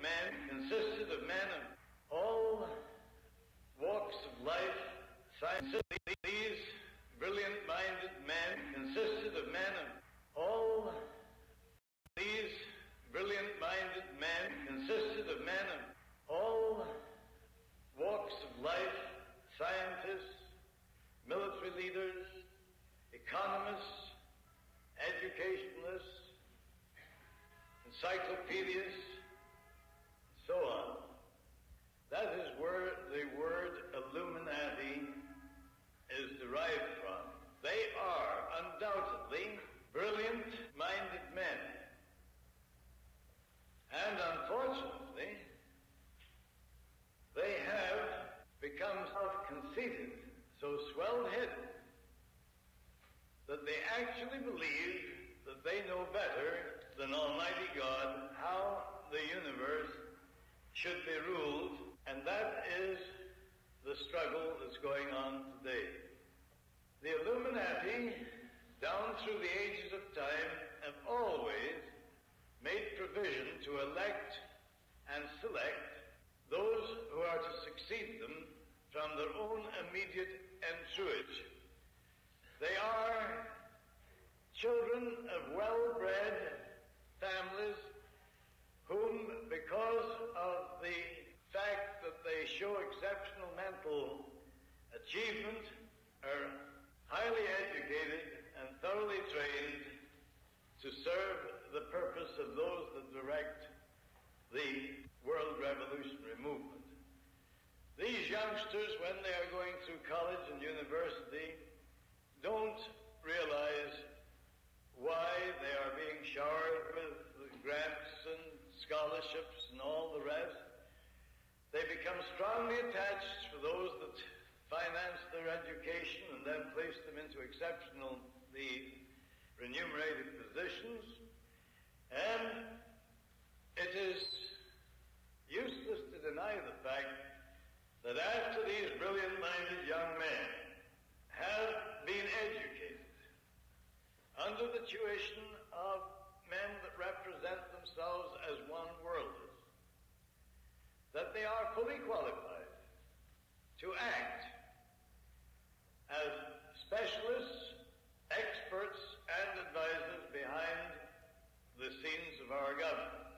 men consisted of men of all walks of life, sciences. These brilliant-minded men consisted of men of all these brilliant-minded men consisted of men of all walks of life, scientists, military leaders, economists, educationalists, encyclopedists, so on. That is where the word Illuminati is derived from. They are undoubtedly brilliant-minded men. And unfortunately, they have become self-conceited, so swell-headed, that they actually believe that they know better than Almighty God how the universe should be ruled, and that is the struggle that's going on today. The Illuminati, down through the ages of time, have always made provision to elect and select those who are to succeed them from their own immediate entourage. They are children of well-bred families whom, because of the fact that they show exceptional mental achievement, are highly educated and thoroughly trained to serve the purpose of those that direct the world revolutionary movement. These youngsters, when they are going through college and university, don't realize why they are being showered with grants and scholarships and all the rest. They become strongly attached for those that finance their education and then place them into exceptional, the remunerated positions. And it is useless to deny the fact that after these brilliant-minded young men have been educated under the tuition of men that represent themselves as one that they are fully qualified to act as specialists, experts, and advisors behind the scenes of our government.